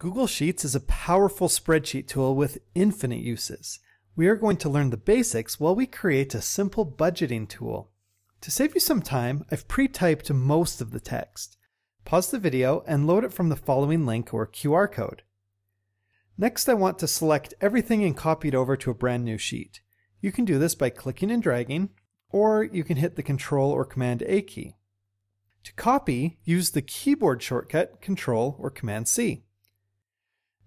Google Sheets is a powerful spreadsheet tool with infinite uses. We are going to learn the basics while we create a simple budgeting tool. To save you some time, I've pre-typed most of the text. Pause the video and load it from the following link or QR code. Next, I want to select everything and copy it over to a brand new sheet. You can do this by clicking and dragging, or you can hit the Control or Command A key. To copy, use the keyboard shortcut Control or Command C.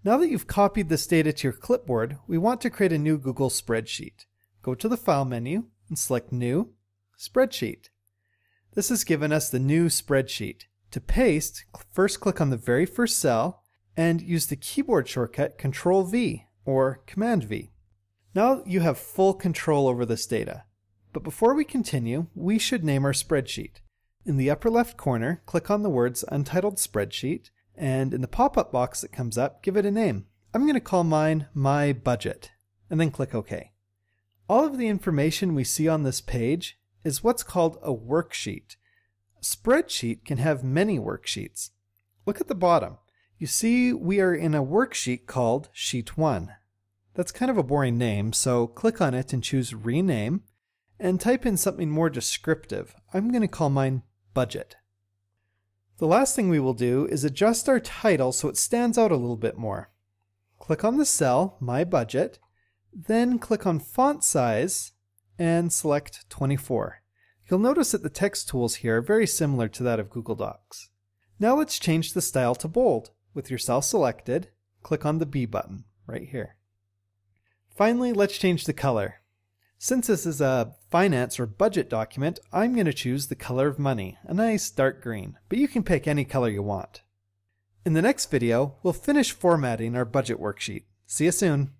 Now that you've copied this data to your clipboard, we want to create a new Google spreadsheet. Go to the File menu and select New, Spreadsheet. This has given us the new spreadsheet. To paste, first click on the very first cell and use the keyboard shortcut Control V or Command V. Now you have full control over this data. But before we continue, we should name our spreadsheet. In the upper left corner, click on the words Untitled Spreadsheet, and in the pop-up box that comes up, give it a name. I'm going to call mine My Budget, and then click OK. All of the information we see on this page is what's called a worksheet. A spreadsheet can have many worksheets. Look at the bottom. You see we are in a worksheet called Sheet 1. That's kind of a boring name, so click on it and choose Rename and type in something more descriptive. I'm going to call mine Budget. The last thing we will do is adjust our title so it stands out a little bit more. Click on the cell, My Budget, then click on Font Size and select 24. You'll notice that the text tools here are very similar to that of Google Docs. Now let's change the style to bold. With your cell selected, click on the B button right here. Finally, let's change the color. Since this is a finance or budget document, I'm going to choose the color of money, a nice dark green, but you can pick any color you want. In the next video, we'll finish formatting our budget worksheet. See you soon!